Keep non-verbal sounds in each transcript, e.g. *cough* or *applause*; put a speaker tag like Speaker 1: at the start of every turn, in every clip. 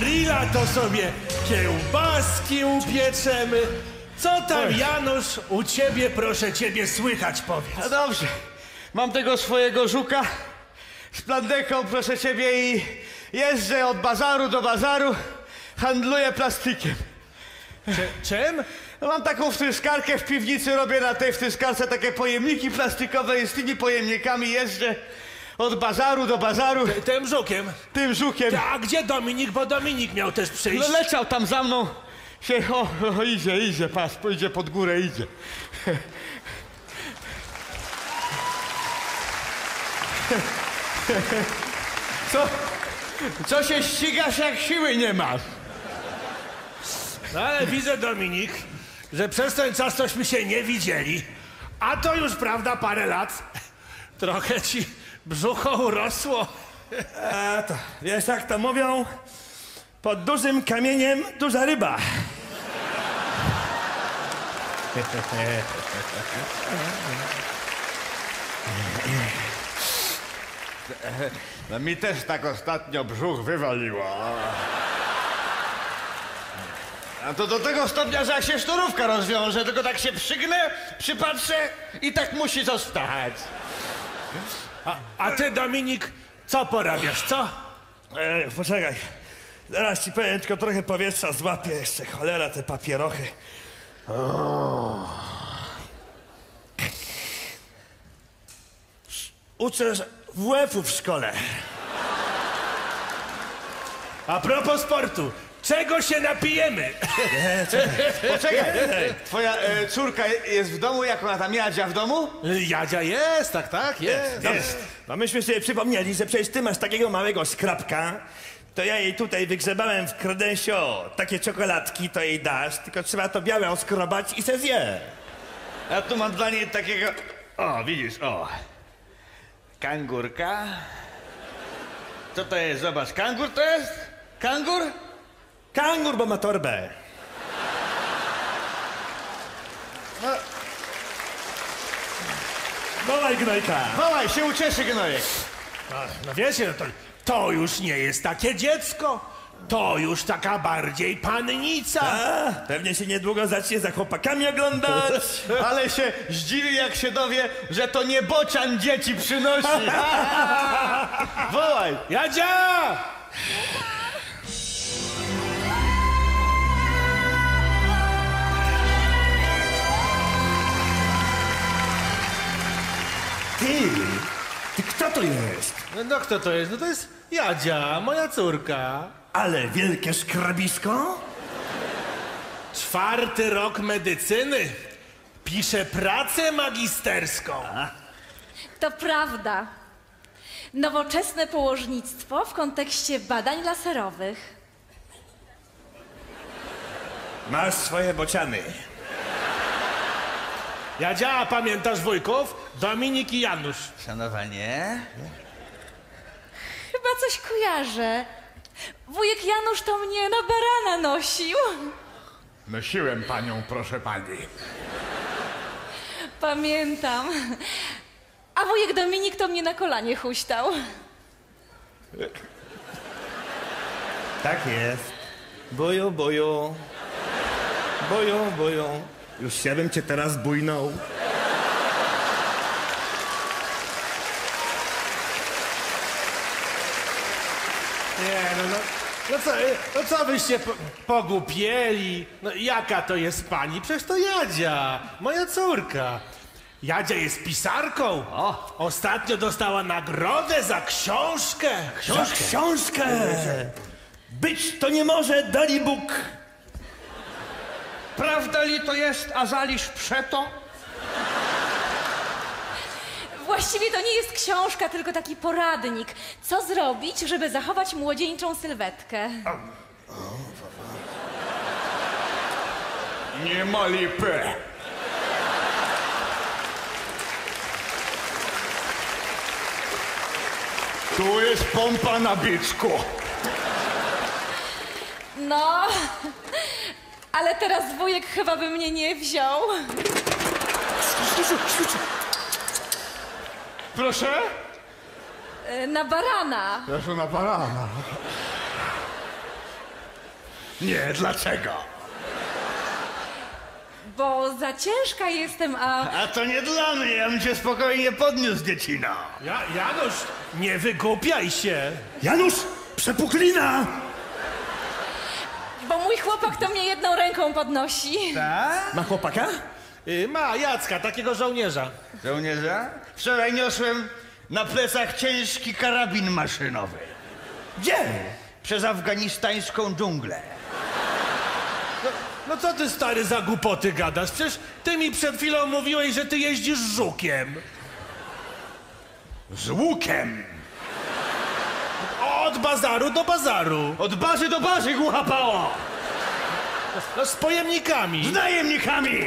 Speaker 1: grilla to sobie kiełbaski upieczemy. Co tam, Janusz, u ciebie, proszę ciebie, słychać, powiedz.
Speaker 2: No dobrze. Mam tego swojego żuka z plandeką, proszę ciebie, i jeżdżę od bazaru do bazaru, handluję plastikiem.
Speaker 1: Cze- czym?
Speaker 2: No mam taką wtyskarkę w piwnicy, robię na tej wtyskarce takie pojemniki plastikowe i z tymi pojemnikami jeżdżę od bazaru do bazaru
Speaker 1: Tym żukiem.
Speaker 2: tym żukiem.
Speaker 1: A gdzie Dominik? Bo Dominik miał też przyjść.
Speaker 2: No leciał tam za mną. Się, o, o, idzie, idzie, patrz, pójdzie pod górę, idzie. *laughs* Co? Co się ścigasz, jak siły nie masz?
Speaker 1: No ale widzę, Dominik, że przez ten czas tośmy się nie widzieli. A to już, prawda, parę lat. Trochę ci brzucho urosło.
Speaker 3: A to, wiesz jak to mówią? Pod dużym kamieniem duża ryba.
Speaker 2: No mi też tak ostatnio brzuch wywaliło. A to do tego stopnia, że jak się sznurówka rozwiąże, tylko tak się przygnę, przypatrzę i tak musi zostać.
Speaker 1: A, a ty, Dominik, co porabiasz, co?
Speaker 3: E, poczekaj. Zaraz ci powiem, tylko trochę powietrza złapię jeszcze. Cholera, te papierochy. Uczę WF-u w szkole.
Speaker 1: A propos sportu, czego się napijemy? *laughs*
Speaker 2: Poczekaj, twoja e, córka jest w domu, jak ona tam jadzia w domu?
Speaker 1: Jadzia jest, tak, tak, jest.
Speaker 3: Jest. No myśmy sobie przypomnieli, że przecież ty masz takiego małego skrapka, to ja jej tutaj wygrzebałem w kredensie, o, takie czekoladki, to jej dasz, tylko trzeba to białe oskrobać i se zje.
Speaker 2: Ja tu mam dla niej takiego... O, widzisz, o. Kangurka. Co to jest? Zobacz, kangur to jest? Kangur?
Speaker 3: Kangur, bo ma torbę. Dawaj, gnojka.
Speaker 2: Wołaj, się ucieszy gnojek.
Speaker 1: No, no wiecie, no to, to już nie jest takie dziecko. To już taka bardziej pannica.
Speaker 3: A, pewnie się niedługo zacznie za chłopakami oglądać. *laughs*
Speaker 2: Ale się zdziwi, jak się dowie, że to nie bocian dzieci przynosi. *laughs* Wołaj.
Speaker 1: Jadzia!
Speaker 3: Ty, ty kto to jest?
Speaker 1: No, no kto to jest? No to jest Jadzia, moja córka.
Speaker 3: Ale wielkie szkrabisko?
Speaker 1: Czwarty rok medycyny. Pisze pracę magisterską.
Speaker 4: To prawda. Nowoczesne położnictwo w kontekście badań laserowych.
Speaker 3: Masz swoje bociany.
Speaker 1: Jadzia, a pamiętasz wujków? Dominik i Janusz.
Speaker 2: Szanowanie.
Speaker 4: Chyba coś kojarzę. Wujek Janusz to mnie na barana nosił.
Speaker 2: Nosiłem panią, proszę pani.
Speaker 4: Pamiętam. A wujek Dominik to mnie na kolanie huśtał.
Speaker 3: Tak jest. Boju, boju. Boju, boju. Już się bym cię teraz bujnął.
Speaker 1: Nie, no, no, no, co, no co wyście po, pogłupieli? No jaka to jest pani? Przecież to Jadzia, moja córka. Jadzia jest pisarką.
Speaker 2: O.
Speaker 1: Ostatnio dostała nagrodę za książkę.
Speaker 3: Za książkę! Być to nie może, dali Bóg.
Speaker 2: Prawda li to jest, a zalisz przeto?
Speaker 4: Właściwie to nie jest książka, tylko taki poradnik. Co zrobić, żeby zachować młodzieńczą sylwetkę?
Speaker 2: Nie ma lipy. Tu jest pompa na byczku.
Speaker 4: No, ale teraz wujek chyba by mnie nie wziął.
Speaker 2: Proszę?
Speaker 4: E, Na barana.
Speaker 2: Proszę na barana. Nie, dlaczego?
Speaker 4: Bo za ciężka jestem, a...
Speaker 2: A to nie dla mnie, ja bym cię spokojnie podniósł, dziecino.
Speaker 1: Ja, Janusz, nie wygłupiaj się.
Speaker 3: Janusz, przepuklina!
Speaker 4: Bo mój chłopak to mnie jedną ręką podnosi.
Speaker 2: Tak?
Speaker 3: Ma chłopaka?
Speaker 1: Y, ma Jacka, takiego żołnierza.
Speaker 2: Żołnierza? Wczoraj niosłem na plecach ciężki karabin maszynowy.
Speaker 3: Gdzie?
Speaker 2: Przez afganistańską dżunglę.
Speaker 1: No co ty stary za głupoty gadasz? Przecież ty mi przed chwilą mówiłeś, że ty jeździsz żukiem.
Speaker 2: Z łukiem.
Speaker 1: Od bazaru do bazaru.
Speaker 2: Od bazy do bazy, głucha pała.
Speaker 1: No, z pojemnikami.
Speaker 2: Z najemnikami.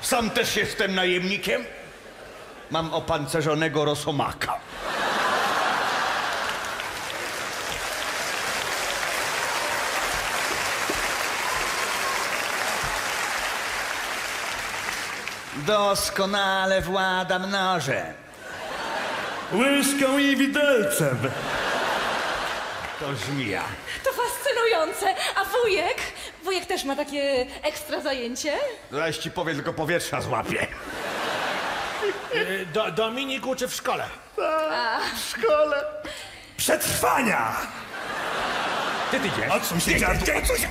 Speaker 2: Sam też jestem najemnikiem. Mam opancerzonego rosomaka. Doskonale władam nożem.
Speaker 3: Łyżką i widelcem.
Speaker 2: To żmija.
Speaker 4: To fascynujące. A wujek? Wujek też ma takie ekstra zajęcie?
Speaker 2: Zaś ci powiem, tylko powietrza złapie.
Speaker 1: Y, Do, Dominik uczy w szkole.
Speaker 2: W szkole.
Speaker 3: Przetrwania!
Speaker 2: Ty ty gdzie?
Speaker 3: Odsuń się, dziadu, odsuń się!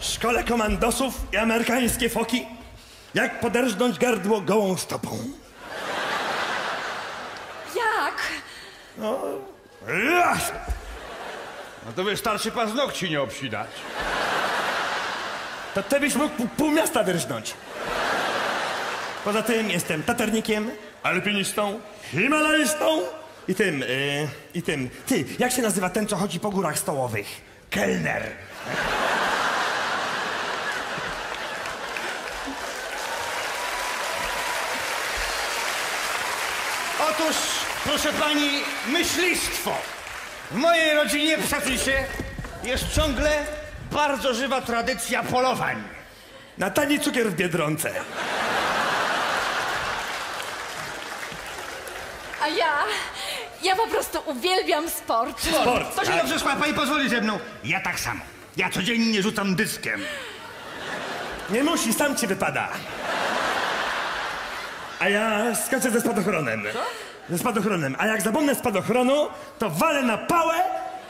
Speaker 3: W szkole komandosów i amerykańskie foki jak poderżnąć gardło gołą stopą. Ach!
Speaker 2: No to wystarczy paznokci nie obsinać.
Speaker 3: To ty byś mógł pół- miasta wyrżnąć. Poza tym jestem tatarnikiem, alpinistą, himalajstą i tym, yy, i tym. Ty, jak się nazywa ten, co chodzi po górach stołowych? Kelner.
Speaker 2: Proszę pani, myślistwo. W mojej rodzinie, przesuń się, jest ciągle bardzo żywa tradycja polowań.
Speaker 3: Na tani cukier w Biedronce.
Speaker 4: A ja? Ja po prostu uwielbiam sport.
Speaker 3: Sport.
Speaker 2: To się dobrze składa, pani pozwoli ze mną. Ja tak samo. Ja codziennie rzucam dyskiem.
Speaker 3: Nie musi, sam ci wypada. A ja skaczę ze spadochronem. Ze spadochronem. A jak zapomnę spadochronu, to walę na pałę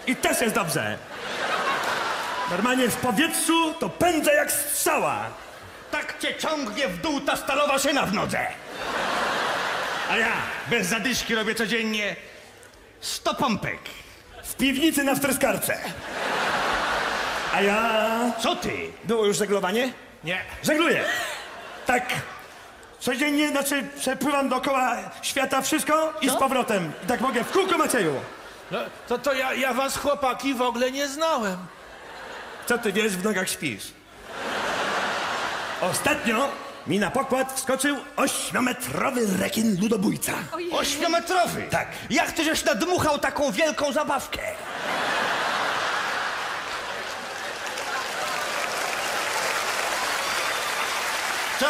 Speaker 3: i też jest dobrze. Normalnie w powietrzu to pędzę jak strzała.
Speaker 2: Tak cię ciągnie w dół ta stalowa szyna w nodze. A ja bez zadyszki robię codziennie 100 pompek.
Speaker 3: W piwnicy na wtryskarce. A ja...
Speaker 2: Co ty?
Speaker 3: Było już żeglowanie?
Speaker 1: Nie.
Speaker 3: Żegluję. Tak. Codziennie, znaczy przepływam dookoła świata wszystko i z powrotem. I tak mogę w kółko Macieju.
Speaker 1: No, to, to ja, ja was chłopaki w ogóle nie znałem.
Speaker 3: Co ty wiesz, w nogach śpisz? Ostatnio mi na pokład wskoczył ośmiometrowy rekin ludobójca.
Speaker 4: Ojej.
Speaker 2: Ośmiometrowy.
Speaker 3: Tak.
Speaker 2: Jak ty żeś nadmuchał taką wielką zabawkę? Co?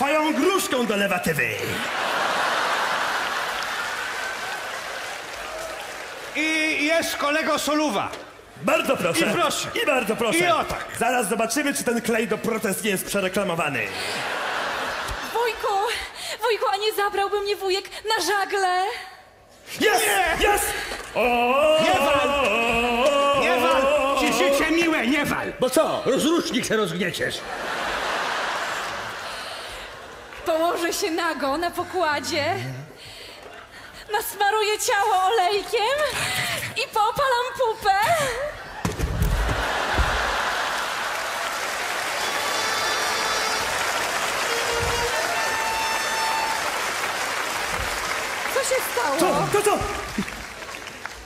Speaker 3: Twoją gruszką do lewatywy.
Speaker 2: I jest kolego Soluwa.
Speaker 3: Bardzo proszę.
Speaker 2: I proszę.
Speaker 3: I bardzo proszę.
Speaker 2: I o tak.
Speaker 3: Zaraz zobaczymy, czy ten klej do protest nie jest przereklamowany.
Speaker 4: Wujku, wujku, a nie zabrałby mnie wujek na żagle?
Speaker 3: Jest! Jest! O!
Speaker 2: Nie wal! Nie wal! Ci życie miłe, nie wal! Bo co? Rozrusznik się rozgnieciesz.
Speaker 4: Położę się nago na pokładzie, nasmaruję ciało olejkiem i popalam pupę. Co się stało?
Speaker 3: Co? To co?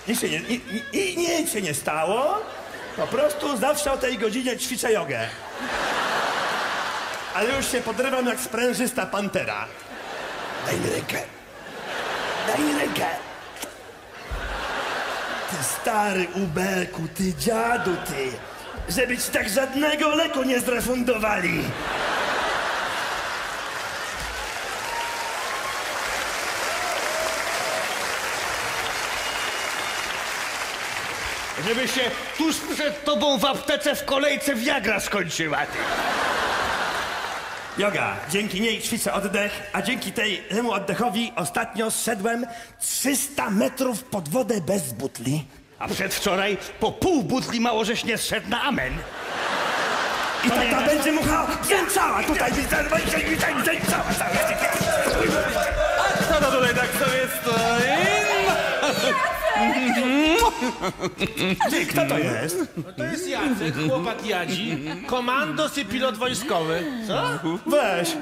Speaker 3: Nic się nie, ni, ni, nic się nie stało. Po prostu zawsze o tej godzinie ćwiczę jogę. Ale już się podrywam jak sprężysta pantera. Daj mi rękę. Daj mi rękę. Ty stary ubelku, ty dziadu, ty. Żeby ci tak żadnego leku nie zrefundowali.
Speaker 2: Żeby się tuż przed tobą w aptece w kolejce Viagra skończyła. ty.
Speaker 3: Joga, dzięki niej ćwiczę oddech, a dzięki tej, temu oddechowi ostatnio zszedłem 300 metrów pod wodę bez butli.
Speaker 2: A przedwczoraj po pół butli mało żeś nie zszedł na amen.
Speaker 3: I taka będzie mucha brzęczała tutaj, brzęczała cała.
Speaker 5: Kto to tutaj tak sobie stoi?
Speaker 3: Ty, kto to jest?
Speaker 1: No to jest Jacek, chłopak Jadzi, komandos i pilot wojskowy. Co?
Speaker 3: Weź,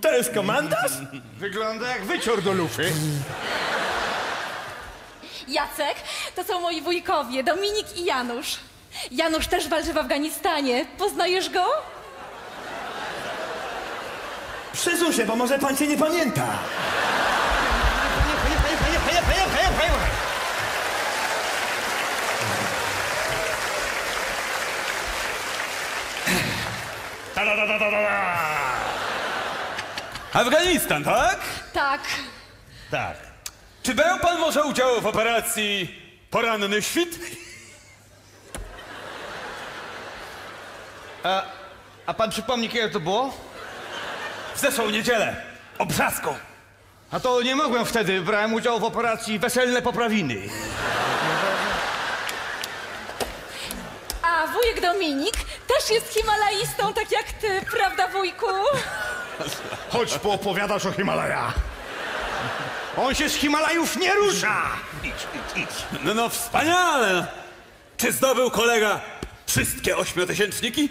Speaker 3: to jest komandarz?
Speaker 2: Wygląda jak wycior do lufy.
Speaker 4: Jacek, to są moi wujkowie, Dominik i Janusz. Janusz też walczy w Afganistanie. Poznajesz go?
Speaker 3: Się, bo może pan cię nie pamięta.
Speaker 5: Afganistan, tak?
Speaker 4: Tak.
Speaker 2: Tak.
Speaker 5: Czy brał pan może udział w operacji Poranny Świt?
Speaker 2: A pan przypomni, kiedy to było?
Speaker 5: W zeszłą niedzielę. Obrzaską.
Speaker 2: A to nie mogłem wtedy. Brałem udział w operacji Weselne Poprawiny.
Speaker 4: A wujek Dominik też jest himalaistą, tak jak ty, prawda wujku?
Speaker 2: Chodź, poopowiadasz o Himalajach. On się z Himalajów nie rusza.
Speaker 5: No, no wspaniale. Czy zdobył kolega wszystkie ośmiotysięczniki?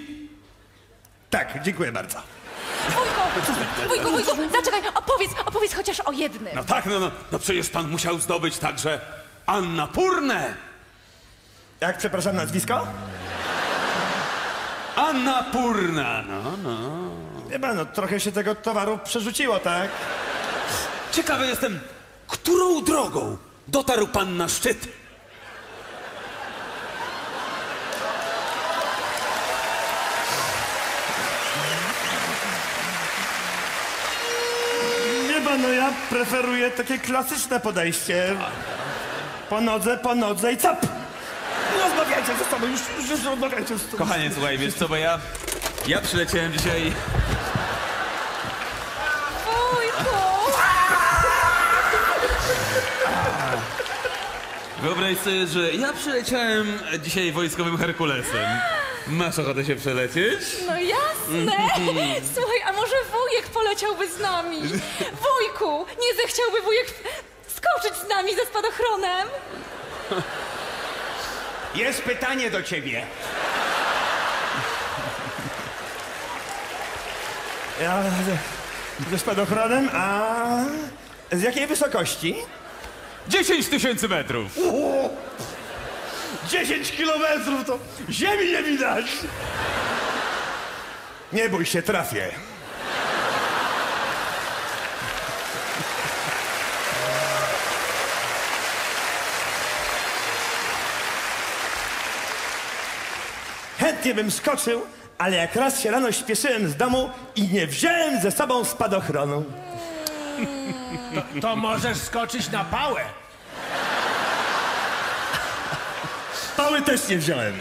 Speaker 3: Tak, dziękuję bardzo.
Speaker 4: Wujku, wujku, wujku, zaczekaj, opowiedz, opowiedz chociaż o jednym.
Speaker 5: No tak, no, no, no przecież pan musiał zdobyć także Anna Purnę.
Speaker 3: Jak przepraszam nazwisko?
Speaker 5: Anna Purna, no, no.
Speaker 3: Pan, no trochę się tego towaru przerzuciło, tak?
Speaker 5: Ciekawy jestem, którą drogą dotarł pan na szczyt?
Speaker 3: Nie no ja preferuję takie klasyczne podejście. Po nodze, po nodze i cap! Rozmawiajcie ze sobą, już, już, już ze sobą.
Speaker 6: Kochanie, słuchaj, wiesz co, bo ja... Ja przyleciałem dzisiaj... Wyobraź sobie, że ja przyleciałem dzisiaj wojskowym Herkulesem. Masz ochotę się przelecieć?
Speaker 4: No jasne! *laughs* Słuchaj, a może wujek poleciałby z nami? Wujku, nie zechciałby wujek skoczyć z nami ze spadochronem?
Speaker 2: Jest pytanie do ciebie.
Speaker 3: Ja ze, spadochronem, a z jakiej wysokości?
Speaker 6: 10 tysięcy metrów!
Speaker 3: 10 kilometrów to ziemi nie widać! Nie bój się, trafię. Chętnie bym skoczył, ale jak raz się rano śpieszyłem z domu i nie wziąłem ze sobą spadochronu.
Speaker 1: To możesz skoczyć na pałę.
Speaker 3: Pały też nie wziąłem.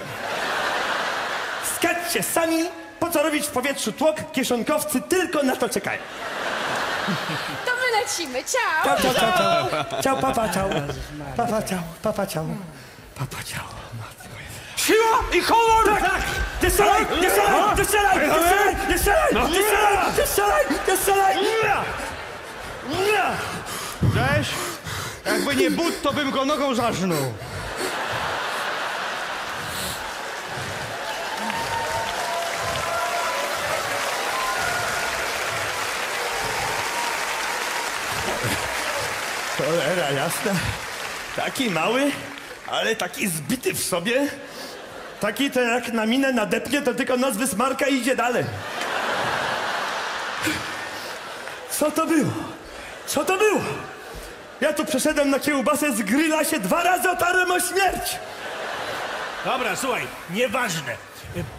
Speaker 3: Skaczcie sami, po co robić w powietrzu tłok, kieszonkowcy tylko na to czekają.
Speaker 4: To my lecimy, ciao!
Speaker 3: Ciao, ciao, ciao, ciao. Ciao, papa, ciao. Papa, ciao, papa, ciao. Papa, ciao.
Speaker 5: Siła i honor!
Speaker 3: Tak! tak. tak. tak. tak. Nie no. strzelaj! Nie strzelaj! Nie strzelaj! Nie!
Speaker 2: Cześć! Jakby nie but, to bym go nogą żarznął.
Speaker 3: Cholera jasna. Taki mały? Ale taki zbity w sobie. Taki to jak na minę nadepnie, to tylko nos wysmarka i idzie dalej. Co to było? Co to było? Ja tu przeszedłem na kiełbasę z grilla się dwa razy otarłem o śmierć.
Speaker 1: Dobra, słuchaj, nieważne.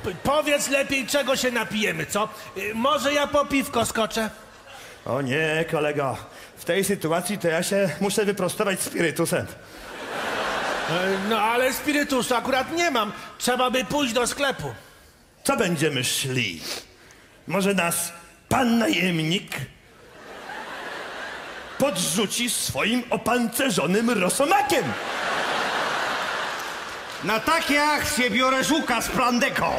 Speaker 1: P- powiedz lepiej, czego się napijemy, co? Y, Może ja po piwko skoczę?
Speaker 3: O nie, kolego. W tej sytuacji to ja się muszę wyprostować spirytusem.
Speaker 1: E, No ale spirytusu akurat nie mam. Trzeba by pójść do sklepu.
Speaker 3: Co będziemy szli? Może nas pan najemnik podrzuci swoim opancerzonym rosomakiem?
Speaker 2: Na takie akcje biorę żuka z plandeką.